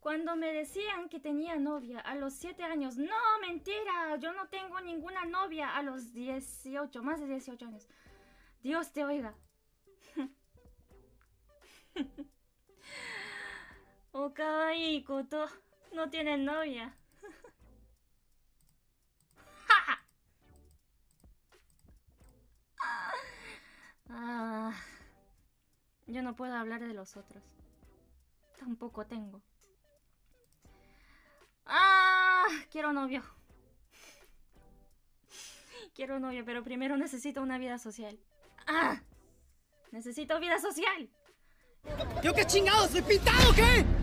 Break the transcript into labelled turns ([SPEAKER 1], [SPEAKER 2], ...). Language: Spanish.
[SPEAKER 1] Cuando me decían que tenía novia a los 7 años, no, mentira, yo no tengo ninguna novia a los 18, más de 18 años. Dios te oiga. oh, kawaii, Koto, no tiene novia. ah, yo no puedo hablar de los otros. Tampoco tengo. ¡Ah! Quiero novio. Quiero novio, pero primero necesito una vida social. ¡Ah! Necesito vida social.
[SPEAKER 2] ¿Yo qué chingados? ¿Soy pintado qué?